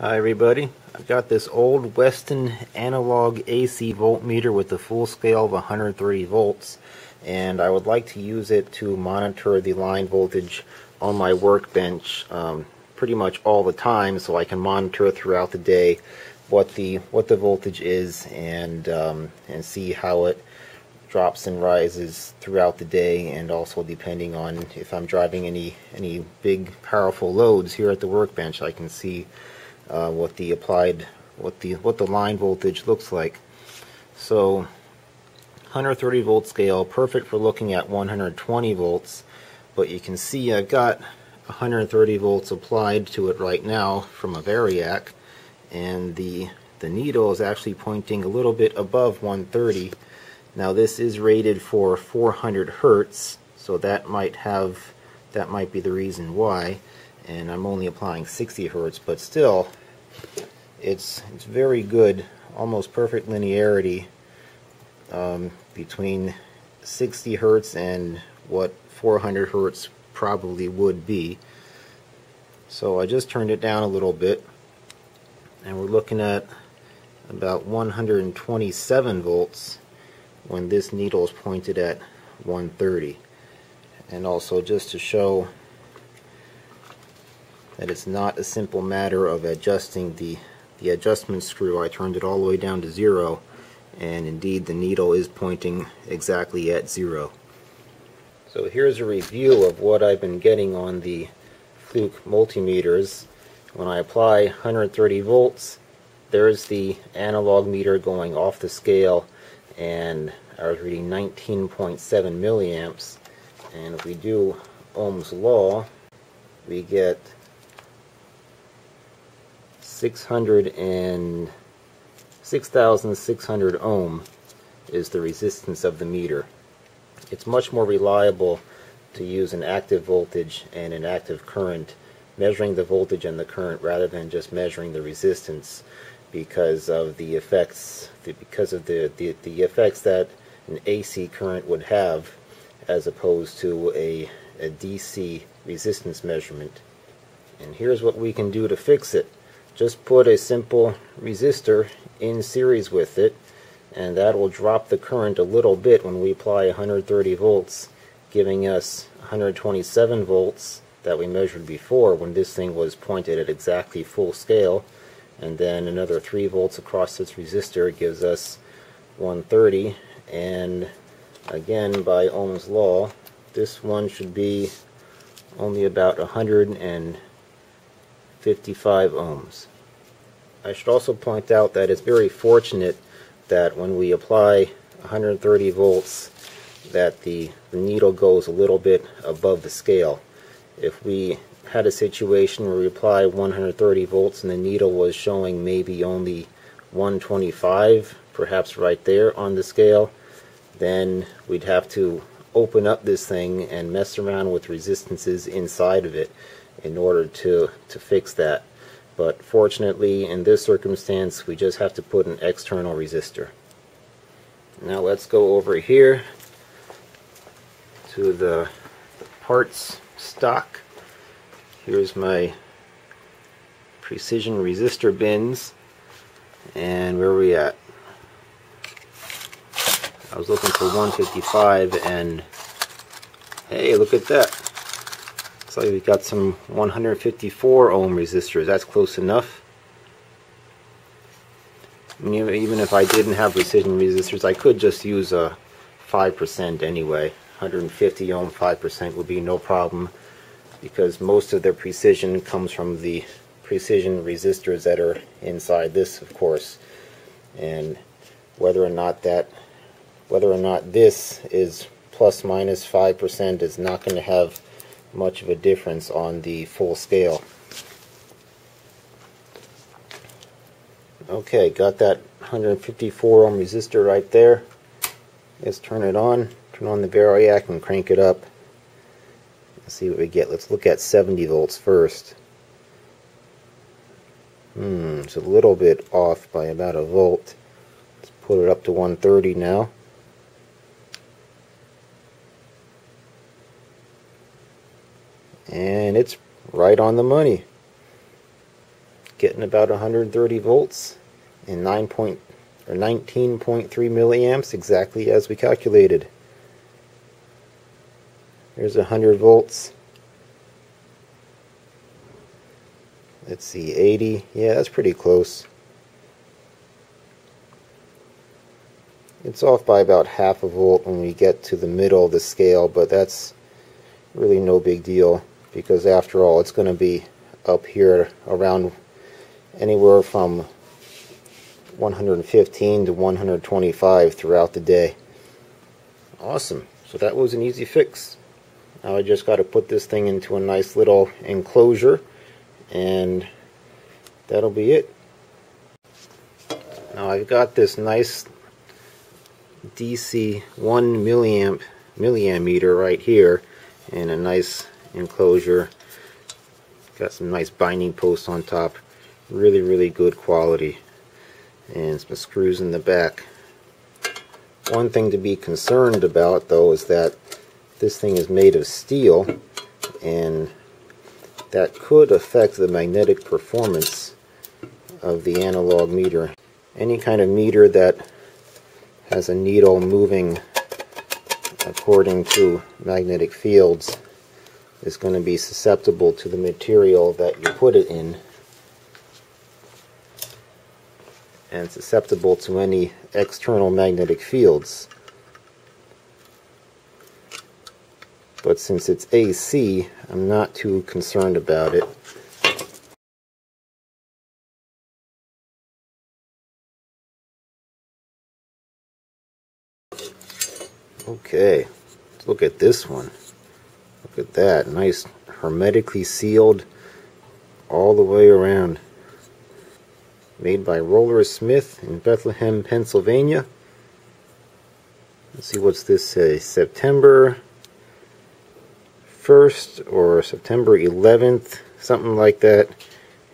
Hi everybody, I've got this old Weston analog AC voltmeter with a full scale of 130 volts and I would like to use it to monitor the line voltage on my workbench um, pretty much all the time so I can monitor throughout the day what the what the voltage is and um, and see how it drops and rises throughout the day and also depending on if I'm driving any any big powerful loads here at the workbench I can see uh, what the applied what the what the line voltage looks like. So 130 volt scale perfect for looking at 120 volts but you can see I've got 130 volts applied to it right now from a Variac and the the needle is actually pointing a little bit above 130 now this is rated for 400 hertz so that might have that might be the reason why and I'm only applying 60 hertz but still it's it's very good almost perfect linearity um, between 60 hertz and what 400 hertz probably would be. So I just turned it down a little bit and we're looking at about 127 volts when this needle is pointed at 130 and also just to show that it's not a simple matter of adjusting the the adjustment screw. I turned it all the way down to zero and indeed the needle is pointing exactly at zero. So here's a review of what I've been getting on the Fluke multimeters. When I apply 130 volts there's the analog meter going off the scale and I was reading 19.7 milliamps. And if we do Ohm's law we get 600 and 6,600 ohm is the resistance of the meter. It's much more reliable to use an active voltage and an active current measuring the voltage and the current rather than just measuring the resistance because of the effects because of the, the, the effects that an AC current would have as opposed to a, a DC resistance measurement. And here's what we can do to fix it. Just put a simple resistor in series with it and that will drop the current a little bit when we apply 130 volts giving us 127 volts that we measured before when this thing was pointed at exactly full scale. And then another 3 volts across this resistor gives us 130 and again by Ohm's law this one should be only about 155 ohms. I should also point out that it's very fortunate that when we apply 130 volts that the, the needle goes a little bit above the scale. If we had a situation where we apply 130 volts and the needle was showing maybe only 125, perhaps right there on the scale, then we'd have to open up this thing and mess around with resistances inside of it in order to, to fix that. But fortunately, in this circumstance, we just have to put an external resistor. Now let's go over here to the, the parts stock. Here's my precision resistor bins. And where are we at? I was looking for 155 and hey, look at that. Looks like we got some 154 ohm resistors. That's close enough. Even if I didn't have precision resistors, I could just use a 5% anyway. 150 ohm 5% would be no problem because most of their precision comes from the precision resistors that are inside this, of course. And whether or not that whether or not this is plus minus 5% is not going to have much of a difference on the full scale. Okay, got that 154 ohm resistor right there. Let's turn it on, turn on the variac and crank it up. Let's see what we get. Let's look at 70 volts first. Hmm, it's a little bit off by about a volt. Let's put it up to 130 now. And it's right on the money. getting about 130 volts and 9 point, or 19.3 milliamps exactly as we calculated. There's 100 volts. Let's see, 80. Yeah, that's pretty close. It's off by about half a volt when we get to the middle of the scale, but that's really no big deal because after all it's going to be up here around anywhere from 115 to 125 throughout the day. Awesome. So that was an easy fix. Now I just got to put this thing into a nice little enclosure and that'll be it. Now I've got this nice DC 1 milliamp milliamp meter right here and a nice enclosure. Got some nice binding posts on top. Really, really good quality. And some screws in the back. One thing to be concerned about though is that this thing is made of steel and that could affect the magnetic performance of the analog meter. Any kind of meter that has a needle moving according to magnetic fields is going to be susceptible to the material that you put it in and susceptible to any external magnetic fields. But since it's AC, I'm not too concerned about it. Okay, let's look at this one. Look at that, nice hermetically sealed all the way around. Made by Roller Smith in Bethlehem, Pennsylvania. Let's see what's this say. September 1st or September 11th, something like that,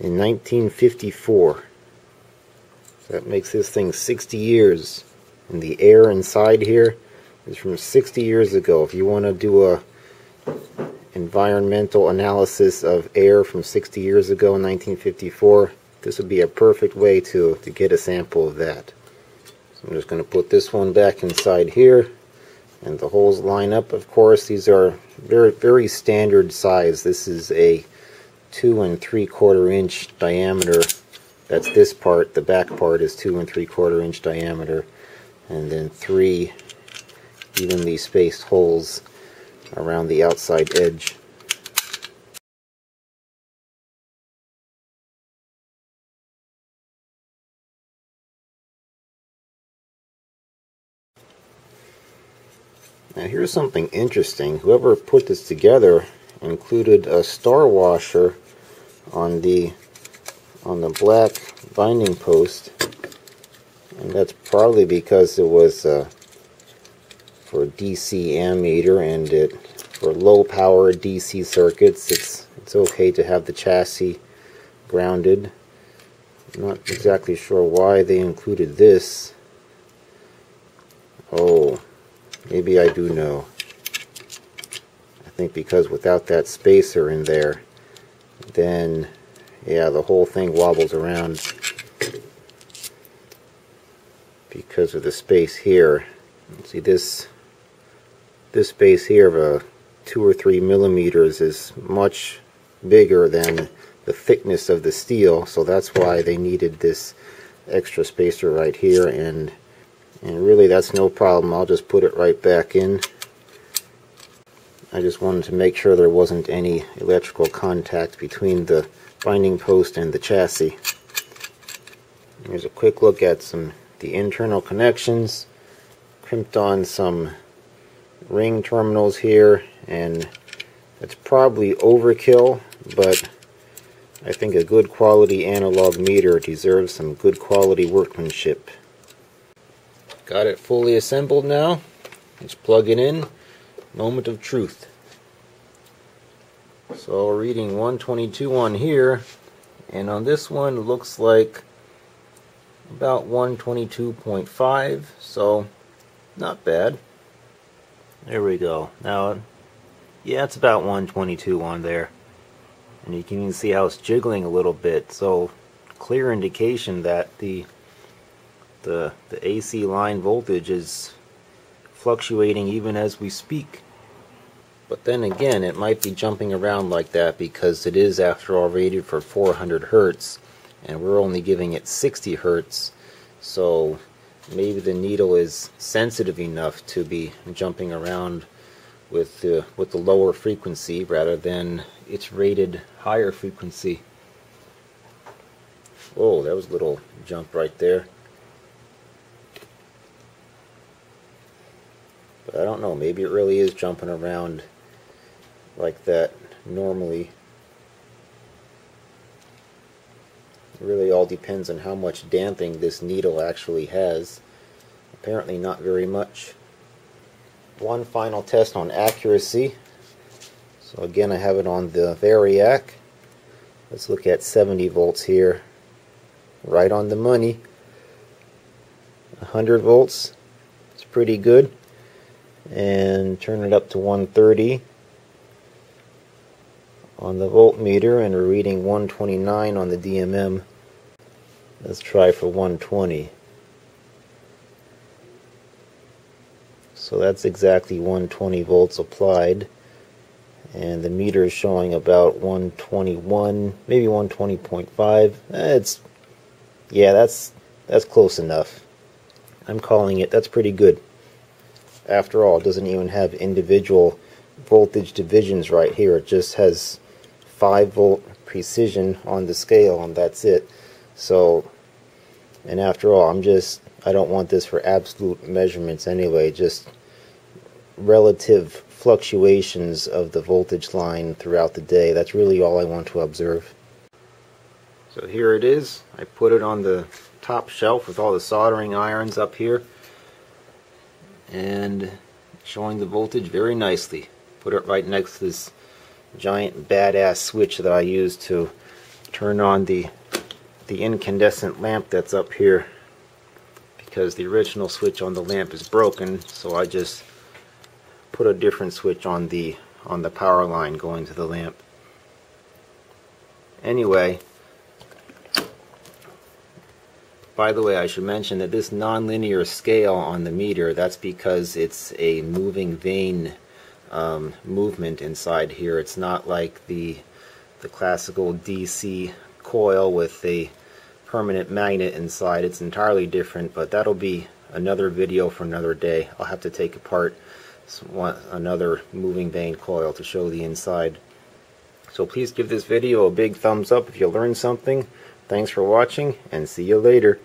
in 1954. So that makes this thing 60 years. And the air inside here is from 60 years ago. If you want to do a environmental analysis of air from 60 years ago in 1954, this would be a perfect way to, to get a sample of that. So I'm just going to put this one back inside here and the holes line up. Of course these are very very standard size. This is a two and three quarter inch diameter. That's this part. The back part is two and three quarter inch diameter. And then three evenly spaced holes around the outside edge. Now here's something interesting. Whoever put this together included a star washer on the on the black binding post and that's probably because it was uh, for DC ammeter and it for low power DC circuits it's it's okay to have the chassis grounded. I'm not exactly sure why they included this. Oh maybe I do know. I think because without that spacer in there then yeah the whole thing wobbles around because of the space here. See this this space here of a two or three millimeters is much bigger than the thickness of the steel. So that's why they needed this extra spacer right here. And and really that's no problem. I'll just put it right back in. I just wanted to make sure there wasn't any electrical contact between the binding post and the chassis. Here's a quick look at some the internal connections. Crimped on some ring terminals here and it's probably overkill but I think a good quality analog meter deserves some good quality workmanship. Got it fully assembled now. Let's plug it in. Moment of truth. So reading 122 on here and on this one looks like about 122.5 so not bad. There we go. Now, yeah, it's about 122 on there. And you can even see how it's jiggling a little bit. So, clear indication that the the the AC line voltage is fluctuating even as we speak. But then again, it might be jumping around like that because it is, after all, rated for 400 hertz, and we're only giving it 60 hertz. So maybe the needle is sensitive enough to be jumping around with the with the lower frequency rather than its rated higher frequency. Oh, that was a little jump right there. But I don't know, maybe it really is jumping around like that normally. It really all depends on how much damping this needle actually has. Apparently not very much. One final test on accuracy. So again I have it on the Variac. Let's look at 70 volts here. Right on the money. 100 volts. It's pretty good. And turn it up to 130 on the voltmeter and we're reading 129 on the DMM. Let's try for 120. So that's exactly 120 volts applied. And the meter is showing about 121, maybe 120.5. Eh, it's yeah, that's that's close enough. I'm calling it. That's pretty good. After all, it doesn't even have individual voltage divisions right here. It just has 5 volt precision on the scale and that's it so and after all I'm just I don't want this for absolute measurements anyway just relative fluctuations of the voltage line throughout the day. That's really all I want to observe. So here it is. I put it on the top shelf with all the soldering irons up here and showing the voltage very nicely. Put it right next to this giant badass switch that I use to turn on the the incandescent lamp that's up here because the original switch on the lamp is broken so I just put a different switch on the on the power line going to the lamp anyway by the way I should mention that this nonlinear scale on the meter that's because it's a moving vane um, movement inside here. It's not like the the classical DC coil with a permanent magnet inside. It's entirely different, but that'll be another video for another day. I'll have to take apart another moving vane coil to show the inside. So please give this video a big thumbs up if you learned something. Thanks for watching, and see you later.